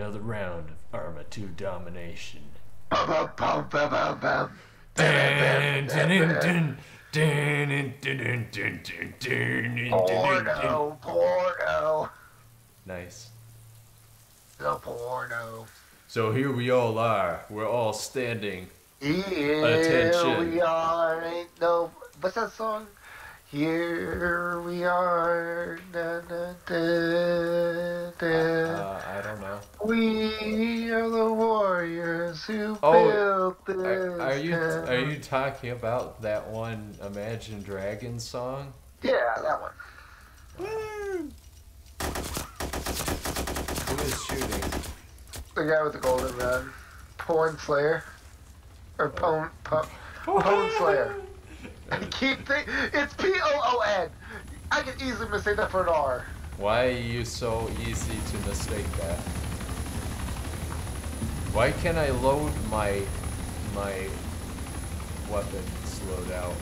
another round of Arma 2 domination. Porno, porno, Nice. the porno. So here we all are. We're all standing. Here Attention. we are. Ain't no. What's that song? Here we are. Da, da, da, da. Uh, I don't know. We are the warriors who Oh, built this. Are, are you town. are you talking about that one Imagine Dragons song? Yeah, that one. Who is shooting? The guy with the golden run. Porn Slayer. Or Pone. Po- Pone Slayer. I keep thinking. It's P O O N. I can easily mistake that for an R. Why are you so easy to mistake that? Why can't I load my my weapons loadout?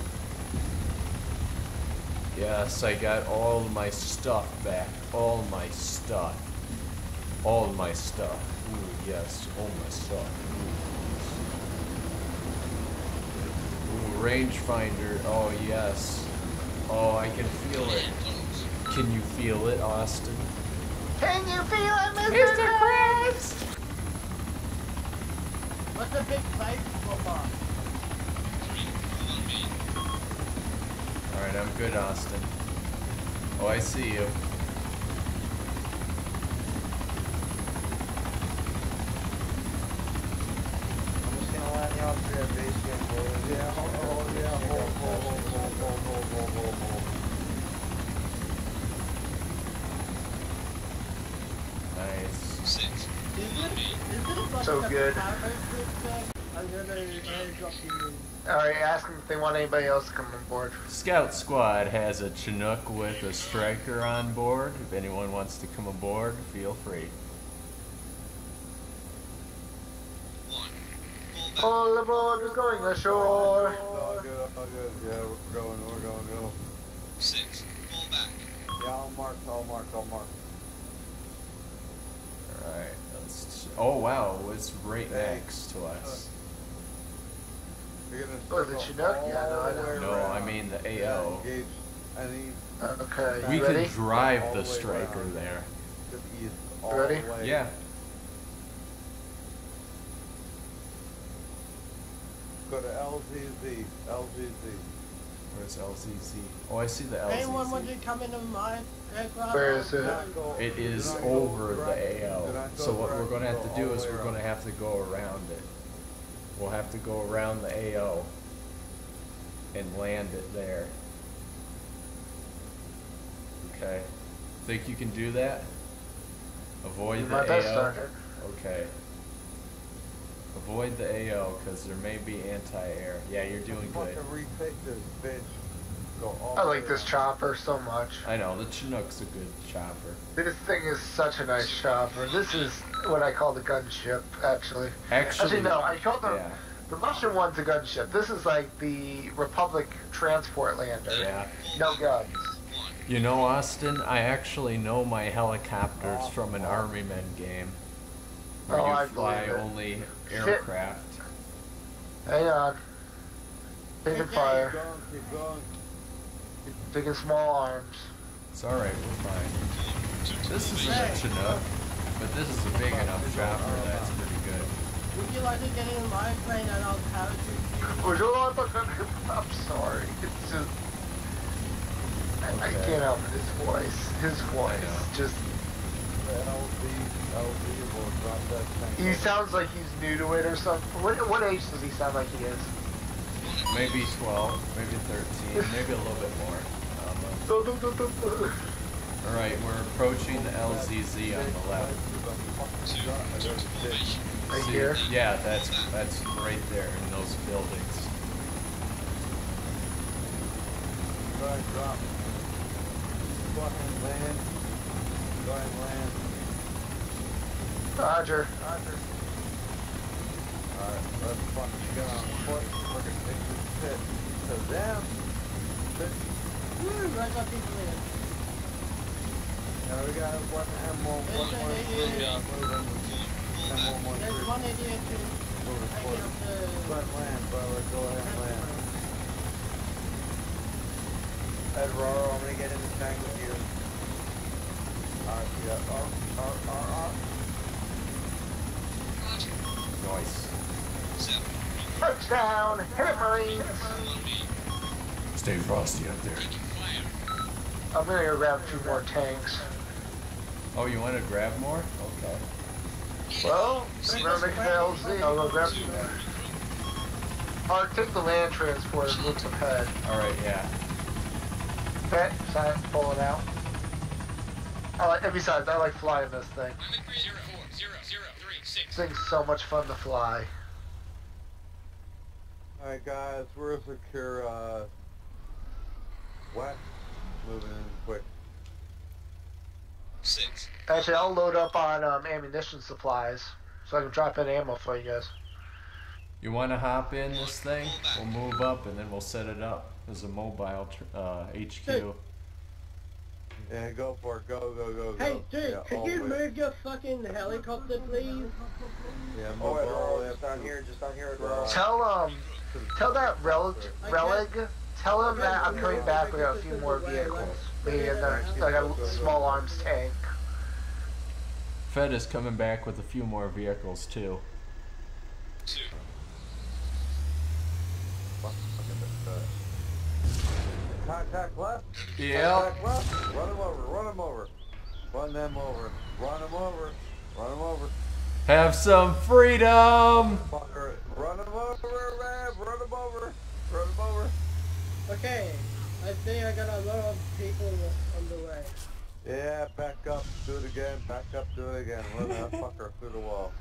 Yes, I got all my stuff back. All my stuff. All my stuff. Ooh, yes, all my stuff. Ooh, Ooh rangefinder. Oh, yes. Oh, I can feel it. Can you feel it, Austin? Can you feel it, Mr. Krabs? What's the big fight for Mom? Alright, I'm good, Austin. Oh, I see you. Nice. Six it, is it like So good. power thing? I'm gonna airdrop you. Alright, ask them if they want anybody else to come on board. Scout Squad has a Chinook with a Stryker on board. If anyone wants to come aboard, feel free. All aboard is going ashore. All good, all good. Yeah, we're going, we're going, go. Six. Fall back. Yeah, all marked, all marked, all marked. Alright, let's. Oh, wow, it's right next to us. You're gonna Oh, the circle Chinook? Yeah, no, I know. the way No. I mean the You're gonna AO. Engage any Okay, We you could drive All the the Stryker around. there. the Ready? way. Yeah. Go to LZZ, LZZ. Where's LZZ? Oh, I see the Anyone want to come into my aircraft? Where is it? Do not go- It do is not go over the Do AO. So what we're gonna have to do is we're gonna have to go around it. We'll have to go around the AO and land it there. Okay. Think you can do that? Avoid the AO. sergeant. Okay. Avoid the AO because there may be anti-air. Yeah, you're doing good. Fucking retake this bitch. Go all I like this around. chopper so much. I know the Chinook's a good chopper. This thing is such a nice chopper. This is what I call the gunship, actually. Actually, Actually, no, I call the yeah, the Russian one's a gunship. This is like the Republic transport lander. yeah. No guns. You know, Austin, I actually know my helicopters from an Army Men game. Where Oh, you I fly believe it. only Shit. aircraft. Hang on. Taking Okay. fire. Keep going, keep going. Taking small arms. It's alright, we're fine. This isn't a Chinook, but this is a big enough chopper that's pretty good. Would you like to get in my plane and I'll parachute you? Would you like to- get I'm sorry. It's just. I, I can't help it. His voice. His voice. Just. He sounds like he's new to it or something. What, what age does he sound like he is? Maybe 12, maybe 13, maybe a little bit more. I don't know. Alright, we're approaching the LZZ on the left. Two. Return to formation. Right See- here. Yeah, that's that's right there in those buildings. Go ahead, drop. Fucking land. Go ahead, land. Roger. Roger. Alright, let's fucking get on foot. Fucking take this shit to them. Woo, I got people in. Yeah, we got one M1, one, one, three, Yeah. moving. Fall. M1, one, There's one idiot too. Moving forward. Let land, brother. Go ahead and land. Ed Roro, I'm gonna get in the tank with you. Alright, yeah. Roger. Nice. Seven. Touchdown! Hit it, Marines! Fall on me. Stay frosty up there. I'm gonna go grab two more tanks. Oh, you want to grab more? Okay. Well, I'm gonna make an LZ. I'll go grab Two. some more. Or take the land transport and look ahead. All right. Yeah. Okay, sign pull it out. I like, and besides, I like flying this thing. I'm in green. Zero, four, zero, zero, three, six. This thing's so much fun to fly. Alright guys, we're secure, uh, west, moving in quick. Six. Actually, I'll load up on um, ammunition supplies so I can drop in ammo for you guys. You want to hop in this thing? We'll move up and then we'll set it up as a mobile tr- uh, HQ. Yeah, go for it, go, go, go, go. Hey, dude, yeah, could you the way. move your fucking helicopter, please? Yeah, move Oh, wait, all the way up just down here, just down here, to Roro. the- Tell um, to the- tell that rel- I relig, tell him that I'm coming back with a few more vehicles. Maybe another, like a small arms tank. Fed is coming back with a few more vehicles too. Two. Fuck, Contact left. Yep. Contact left. Run him over. Run him over. Run them over. Run him over. Run him over. Have some freedom. Fucker. Run him over, man. Run him over. Run him over. Okay, I think I got a lot of people on the way. Yeah, back up. Do it again. Back up. Do it again. Run that fucker through the wall.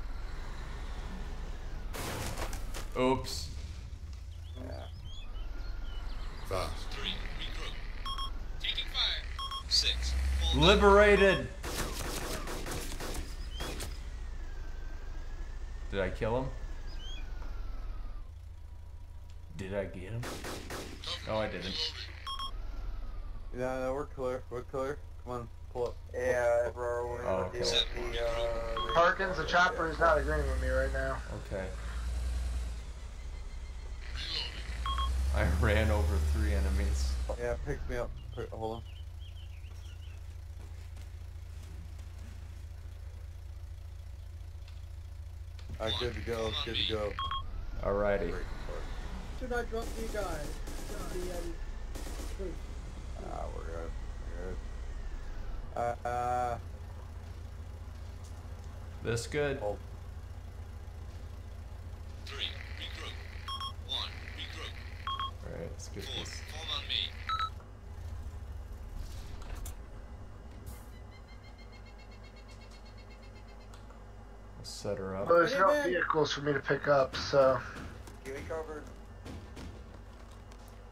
Oops. Yeah. Three. Regroup. Taking fire. Six. Fall back. Liberated. Did I kill him? Did I get him? Oh, I didn't. Yeah, no, we're clear. We're clear. Come on, pull up. Yeah, Roro, we're Oh, gonna okay. deal with the, uh... Harkins, the chopper is not agreeing with me right now. Okay. I ran over three enemies. Yeah, pick me up. Hold on. Alright, good to go. Good to go. Alrighty. Great. Should I drop you guys? The, um, food? Ah, we're good. We're good. Uh, uh, This good? hold. Three. Regroup. One. Regroup. Alright, let's get Four. this. Set her up. Well, there's no vehicles for me to pick up, so. Give me covered.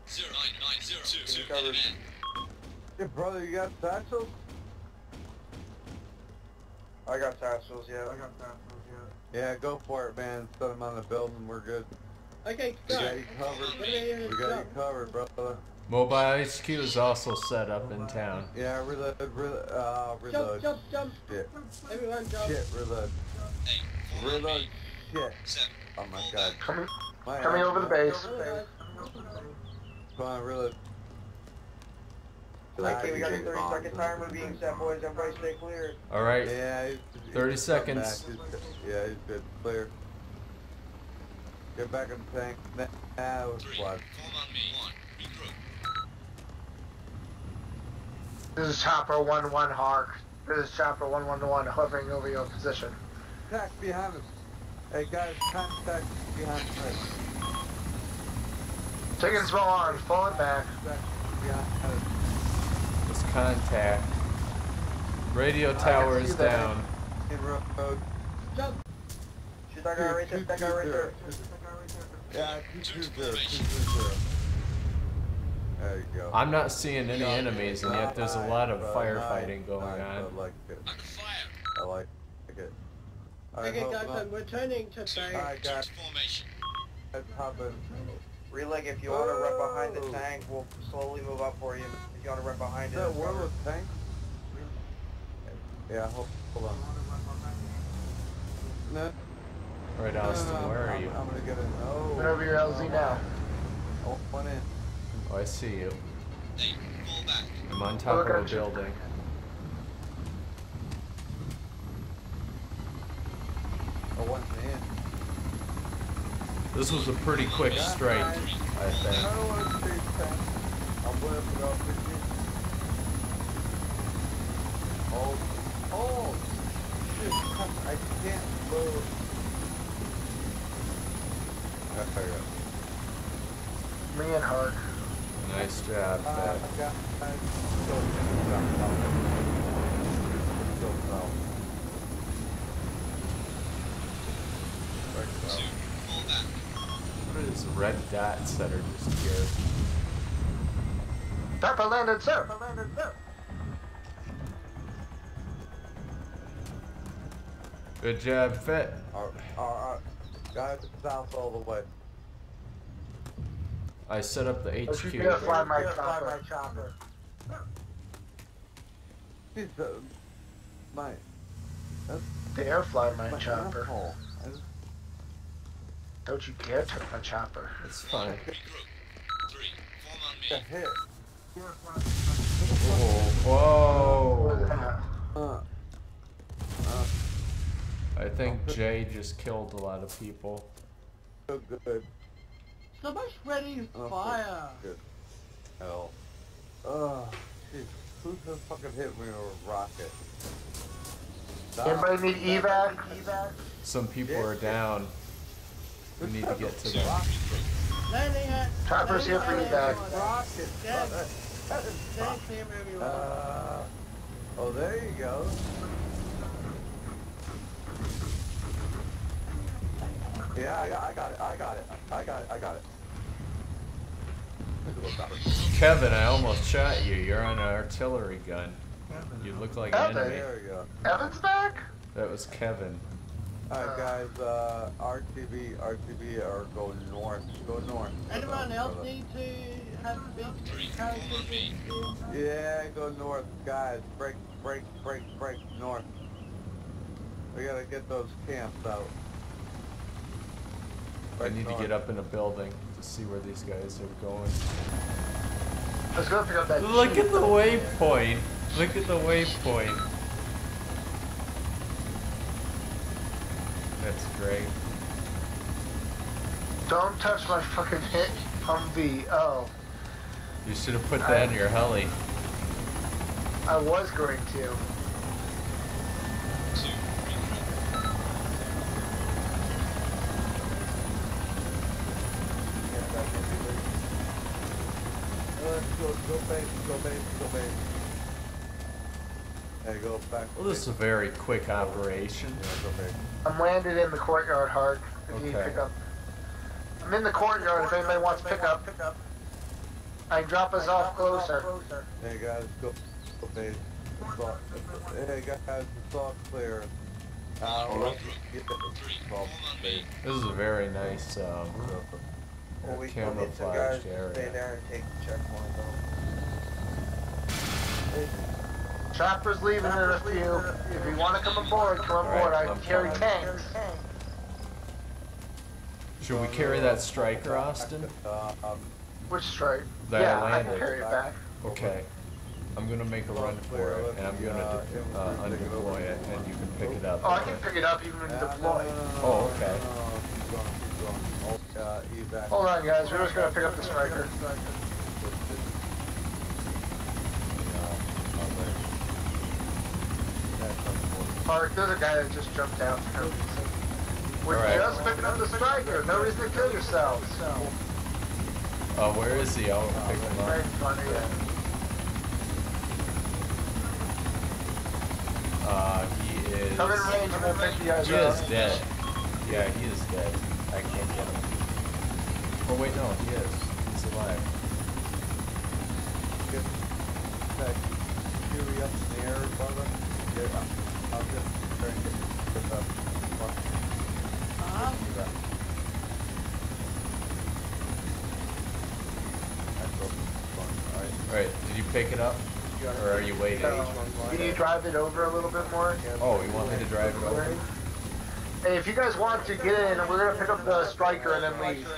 Zero nine nine zero two two. Covered. Minute. Hey, brother, you got satchels? I got tassels, yeah. I got tassels, yeah. Yeah, go for it, man. Set them on the building. We're good. Okay, We got you covered. Let We it got you covered, brother. Mobile HQ is also set up in town. Yeah, reload, reload, uh, reload. jump, jump. Shit, Everyone jump. shit, reload. Eight. Fall Reload, me. shit. Seven. Oh my god. back. Coming, My coming over the base. Come on, reload. Okay, we got a 30 second timer being set, boys. Everybody stay clear. Alright. Yeah, he's, he's 30 he's seconds. He's, yeah, he's good. Clear. Get back in the tank. Nah, nah, it was Three. on me. One. Regroup. This is Chopper 1 1 Hark. This is Chopper 1 1 1 hovering over your position. Attack behind us. Hey guys, contact behind us. Taking small arms, pulling back. Contact behind us. Let's contact. Radio tower is down. In road. Jump. Shoot that guy right there, that guy right there. Yeah, two two zero, two two zero. There you go. I'm not seeing any enemies, and yet there's a lot of firefighting going on. I like it. I like it. Alright, Okay, hold guys, on. I'm returning to Two. base. Alright, guys. Formation. Let's hop if you want to run behind the tank, we'll slowly move up for you. If you want to run behind Is it, that it's covered. Warless tank? Yeah, hold, hold on. No. Alright, Austin, no, uh, where are I'm, you? I'm gonna get it. No. Run over oh. your LZ now. Oh, one in. Oh, I see you. Hey, fall back. I'm on top Look of a building. Oh, one's in. This was a pretty quick strike, I I think. don't want to stay fast. I'm gonna put out with you. Oh, oh, shit, I can't load. That's all right. Me and hard. Nice job, Uh, fall back. What is red dots that are just here? Pepper landed, sir. landed, sir. Good job, Fit. Alright, alright, guys, south all the way. I set up the Don't you HQ. dare fly my Fly chopper. my chopper. Jeez, uh, my, that's Dare fly my my chopper. I just- Don't you dare touch my chopper. It's fine. Regroup. Three, form on got me. hit. Whoa. Whoa. that? Uh, I think Jay just killed a lot of people. so good. Somebody's spreading Oh, fire. Good. Hell. Oh, jeez. Who just fucking hit me with a rocket? Stop. Anybody need evac? Evac? Some people are down. We need to get to them. Rocket. Landing here for landing you, at- Rocket. Dead. That is Thanks, him, everyone. Uh, oh, there you go. Yeah, I got, I got it. I got it. I got it. I got it. Look at those numbers. Kevin, I almost shot you. You're on an artillery gun. You look like an enemy. There we go. Evan's back? That was Kevin. Alright guys, uh, RTB, RTB are going north. Go north. Anyone else need to have big characters? Yeah, go north, guys. Break, break, break, break, north. We gotta get those camps out. I need to get up in a building to see where these guys are going. Let's go pick up that Look at the waypoint. Look at the waypoint. That's great. Don't touch my fucking hit Humvee. Oh, You should have put that in your heli. I was going to. Two, regroup. Let's go, go base, go base, go base. Hey, go back. Well, this is a very quick operation. Yeah, go base. I'm landed in the courtyard hard. If you need Okay. pick up. I'm in the courtyard if anybody wants to pick up. I can drop us off closer. Hey guys, go, go base. It's all, it's, hey guys, it's all clear. Uh, Regroup. let's get the Three, well, form on base. me. This is a very nice um, Well, we can get some guys to stay there and take the checkpoint though. Chopper's leaving in a few. If you want to come aboard, come aboard. I I'm can carry fine. tanks. Should we carry that Stryker, Austin? Uh, um, Which strike? That yeah, I landed. can carry it back. Okay. I'm gonna make a run for it, and I'm gonna de- uh, undeploy it, and you can pick it up. Oh, I can pick it up even when deploy. no, no, no, no, Oh, okay. Going, going. Oh, uh. Hold on, guys. We're just gonna pick up the Stryker. Mark, there's a guy that just jumped out for no reason. We're Alright. just picking up the Stryker. No reason to kill yourselves. Oh, where is he? I'll pick him up. funny. Yeah. Uh, he is. Come in range and we'll pick you guys He up. is dead. Yeah, he is dead. I can't get him. Oh wait, no, he is. He's alive. Get that Fury up in the air, brother. Get up. I'll just try and get, get that. Fuck. Do that. That's what fun. Alright. Alright, did you pick it up? Or are you waiting? Can you drive it over a little bit more? Oh, you want me to drive it over? Hey, if you guys want to get in, we're gonna pick up the Stryker and then leave.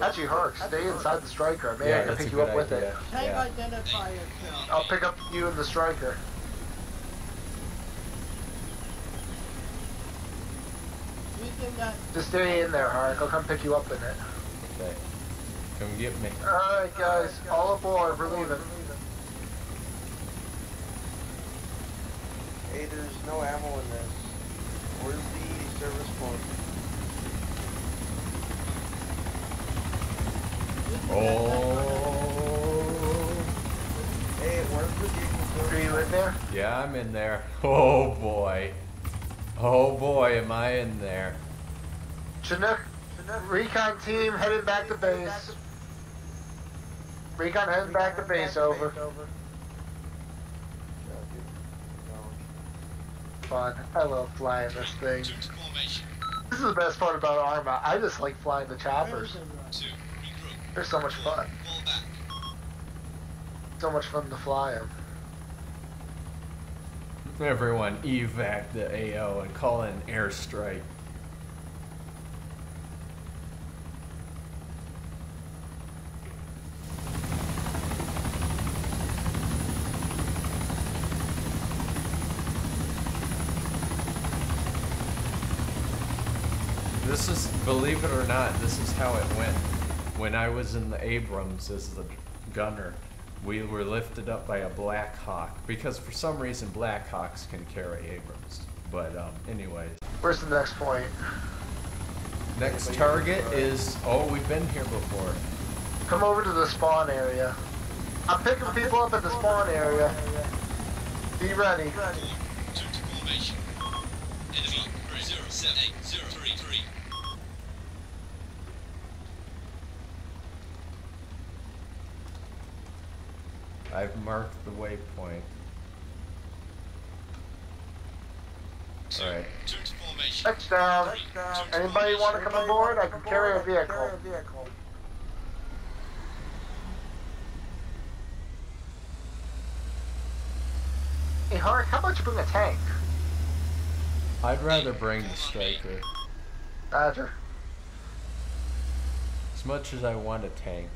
Actually, Herc, stay inside the Stryker. Maybe Yeah, I can that's a pick you good up with it. Tank Yeah. identifier kill. I'll pick up you and the Stryker. Just stay in there, Herc. I'll come pick you up in it. Okay. Come get me. Alright, guys, all aboard. We're leaving. Hey, there's no ammo in this. Where's the service point? Oh. Hey, where's the vehicle Are you in there? Yeah, I'm in there. Oh boy. Oh boy, am I in there. Chinook, recon team headed back to base. Recon heading back to base, over. Fun. I love flying this thing. Two to formation. This is the best part about Arma. I just like flying the choppers. They're so much fun. So much fun to fly them. Everyone evac the AO and call in airstrike. This is, believe it or not, this is how it went. When I was in the Abrams as the gunner, we were lifted up by a Black Hawk because for some reason Black Hawks can carry Abrams. But um, anyways, Where's the next point? next target is oh we've been here before. Come over to the spawn area. I'm picking people up at the spawn area. Be ready. Two to formation. Enemy zero seven eight zero three three. I've marked the waypoint. Two. Alright. Two to formation. Touchdown. Three. Two to Anybody want to come aboard? I can carry a vehicle. Hey, Hark, how about you bring a tank? I'd rather bring the Stryker. Roger. As much as I want a tank.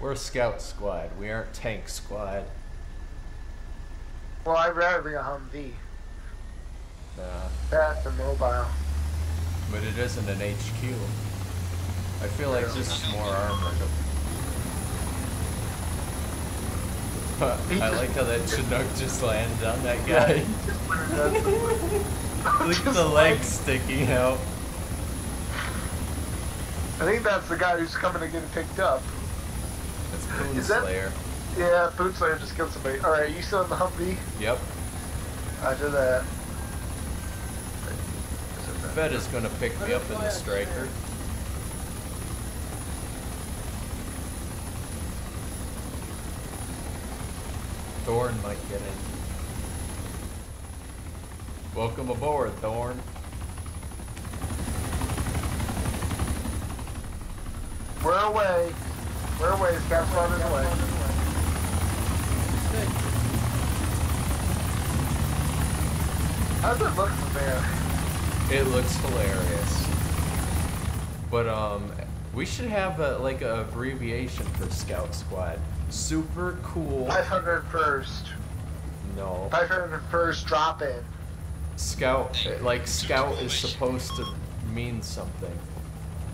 We're a scout squad. We aren't tank squad. Well, I'd rather be a Humvee. Nah. Fast and mobile. But it isn't an HQ. I feel like this is more armored. I like how that Chinook just landed on that guy. Look at the legs sticking out. I think that's the guy who's coming to get picked up. That's Boon Is that- Slayer. Yeah, Bootslayer just killed somebody. Alright, you still in the Humvee? Yep. Roger that. Fed is gonna pick me up in the Stryker. Thorn might get in. Welcome aboard, Thorn. We're away. We're away. Scout's on his way. How's it look from there? It looks hilarious. But um, we should have a, like a abbreviation for Scout Squad. Super cool. 501st. No. 501st drop in. Scout, like Scout is supposed to mean something.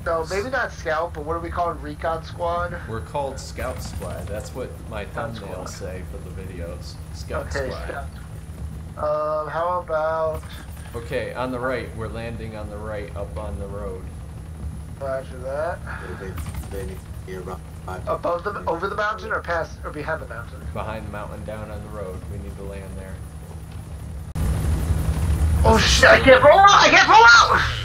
No, maybe not Scout, but what are we calling Recon Squad? We're called Scout Squad. That's what my Scout thumbnails Squad. say for the videos. Scout Okay, Squad. Scout. Um, how about Okay, on the right. We're landing on the right, up on the road. Roger that? Above the, over the mountain, or past, or behind the mountain? Behind the mountain, down on the road. We need to land there. Oh shit! I can't roll out! I can't roll out!